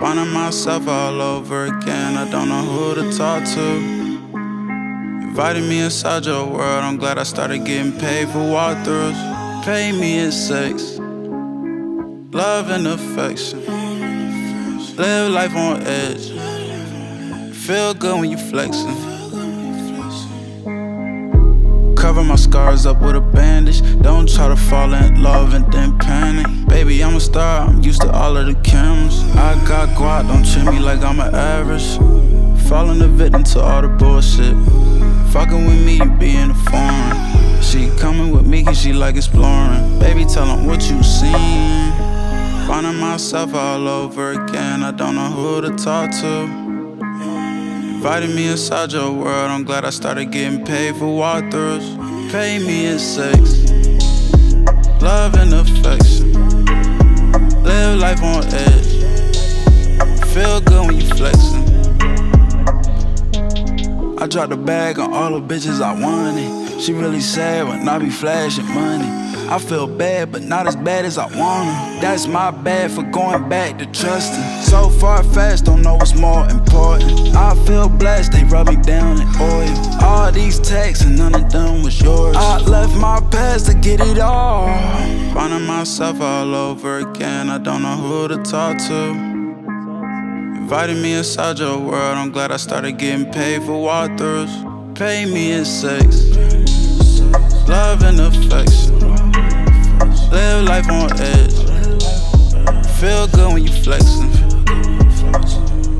Finding myself all over again, I don't know who to talk to. Inviting me inside your world, I'm glad I started getting paid for walkthroughs. Pay me in sex, love and affection. Live life on edge, feel good when you flexing. Cover my scars up with a bandage. Don't try to fall in love and then panic. Baby, I'm a star, I'm used to all of the cameras. I got guap, don't treat me like I'm an average. Falling a victim to all the bullshit. Fucking with me, you be in the foreign. She coming with me cause she like exploring. Baby, tell them what you seen. Finding myself all over again, I don't know who to talk to. Invited me inside your world, I'm glad I started getting paid for walkthroughs. Pay me in sex, love and affection. Live life on edge, feel good when you flexing. I dropped a bag on all the bitches I wanted. She really sad when I be flashing money. I feel bad, but not as bad as I wanna. That's my bad for going back to trusting. So far fast, don't know what's more important. I feel blessed, they rub me down in oil. All these texts and none of them was yours. I left my past to get it all. Finding myself all over again, I don't know who to talk to. Inviting me inside your world, I'm glad I started getting paid for walkthroughs. Pay me in sex, love and affection. good when you flexing.